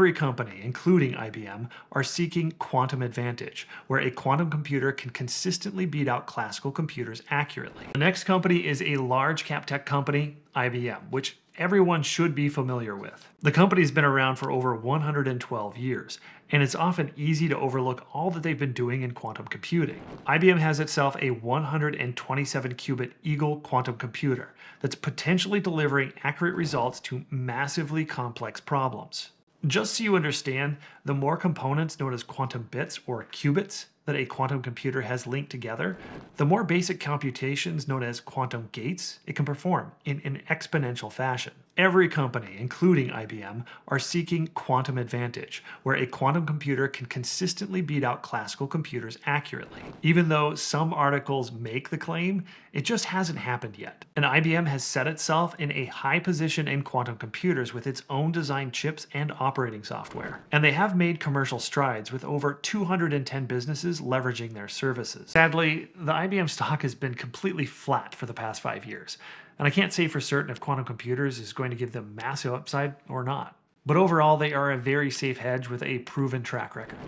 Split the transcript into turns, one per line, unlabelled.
Every company, including IBM, are seeking quantum advantage, where a quantum computer can consistently beat out classical computers accurately. The next company is a large cap tech company, IBM, which everyone should be familiar with. The company's been around for over 112 years, and it's often easy to overlook all that they've been doing in quantum computing. IBM has itself a 127 qubit Eagle quantum computer that's potentially delivering accurate results to massively complex problems. Just so you understand, the more components known as quantum bits or qubits that a quantum computer has linked together, the more basic computations known as quantum gates it can perform in an exponential fashion. Every company, including IBM, are seeking quantum advantage, where a quantum computer can consistently beat out classical computers accurately. Even though some articles make the claim, it just hasn't happened yet. And IBM has set itself in a high position in quantum computers with its own designed chips and operating software. And they have made commercial strides with over 210 businesses leveraging their services. Sadly, the IBM stock has been completely flat for the past five years and I can't say for certain if quantum computers is going to give them massive upside or not. But overall, they are a very safe hedge with a proven track record.